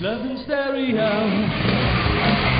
Love in stereo.